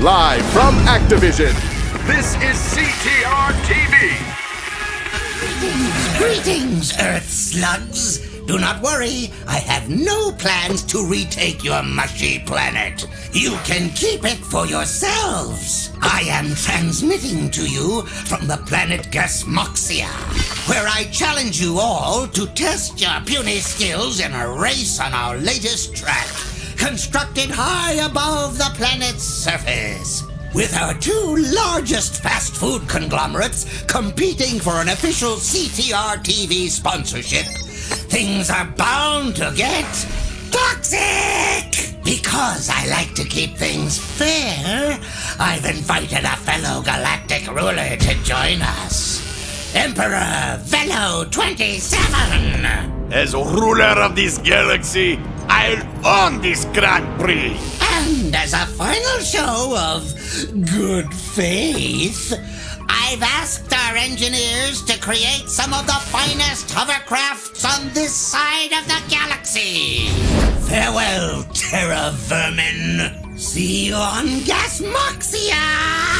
Live from Activision, This is CTR TV. Greetings, Earth slugs. Do not worry, I have no plans to retake your mushy planet. You can keep it for yourselves. I am transmitting to you from the planet Gasmoxia, where I challenge you all to test your puny skills in a race on our latest track, constructed high above the planet's surface. With our two largest fast food conglomerates competing for an official CTR TV sponsorship, things are bound to get toxic! Because I like to keep things fair, I've invited a fellow galactic ruler to join us. Emperor Velo 27! As ruler of this galaxy, I'll own this Grand Prix. And as a final show of good faith, I've asked our engineers to create some of the finest hovercrafts on this side of the galaxy. Farewell, Terra Vermin. See you on Gasmoxia!